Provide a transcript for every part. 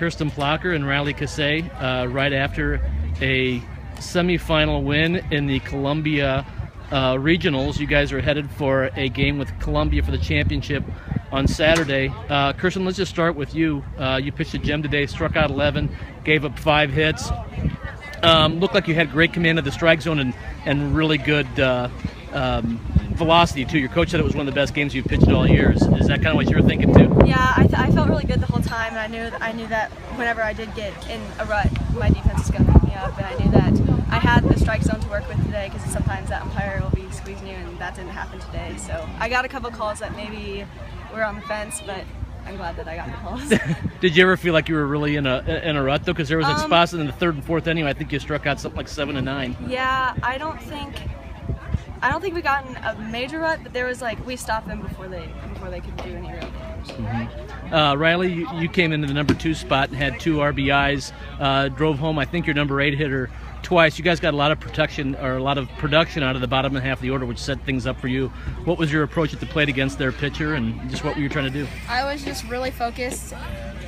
Kirsten Plocher and Reilly Kassay uh, right after a semifinal win in the Columbia uh, regionals. You guys are headed for a game with Columbia for the championship on Saturday. Uh, Kirsten, let's just start with you. Uh, you pitched a gem today, struck out 11, gave up five hits. Um, looked like you had great command of the strike zone and, and really good uh, um, velocity too. Your coach said it was one of the best games you've pitched all year. Is, is that kind of what you were thinking too? Yeah, I, th- I felt really good the whole time, and I knew I knew that whenever I did get in a rut, my defense was going to pick me up, and I knew that I had the strike zone to work with today because sometimes that umpire will be squeezing you, and that didn't happen today. So I got a couple calls that maybe were on the fence, but I'm glad that I got the calls. Did you ever feel like you were really in a in a rut though? Because there was Um, spots in the third and fourth inning. I think you struck out something like seven and nine. yeah, I don't think I don't think we got in a major rut, but there was like we stopped them before they before they could do any real damage. Uh, Reilly, you, you came into the number two spot and had two RBIs. Uh, drove home, I think, your number eight hitter twice. You guys got a lot of protection or a lot of production out of the bottom half of the order, which set things up for you. What was your approach at the plate against their pitcher, and just what were you trying to do? I was just really focused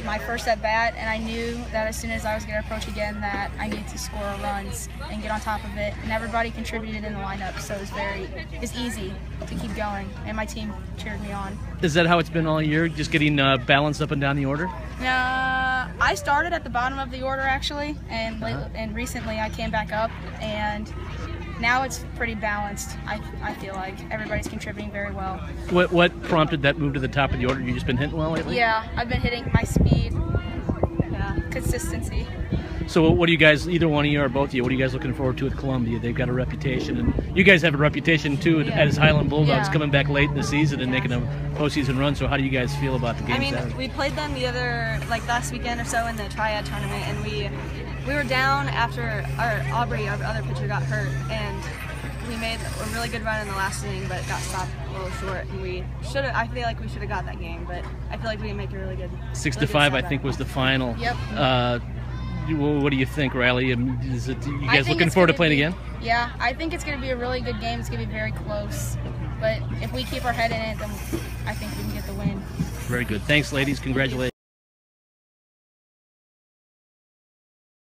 my first at bat, and I knew that as soon as I was going to approach again, that I needed to score runs and get on top of it. And everybody contributed in the lineup, so it was very, it's easy to keep going. And my team cheered me on. Is that how it's been all year? Just getting uh, balanced up and down the order? Uh, I started at the bottom of the order actually, and late, and recently I came back up, and now it's pretty balanced. I, I feel like everybody's contributing very well. What what prompted that move to the top of the order? You just been hitting well lately? Yeah, I've been hitting my speed, Yeah. consistency. So what do you guys, either one of you or both of you, what are you guys looking forward to with Columbia? They've got a reputation, and you guys have a reputation too as Highland Bulldogs Yeah. coming back late in the season and making a postseason run. So how do you guys feel about the game I mean, Saturday? we played them the other like last weekend or so in the triad tournament, and we we were down after our Aubrey, our other pitcher, got hurt, and we made a really good run in the last inning, but it got stopped a little short, and we should have. I feel like we should have got that game, but I feel like we didn't make a really good. Six to really good five, I think, was the final. Yep. Uh, what do you think, Reilly? Um, Is it, you guys looking forward to playing be- again? Yeah, I think it's going to be a really good game. It's going to be very close. But if we keep our head in it, then I think we can get the win. Very good. Thanks, ladies. Congratulations.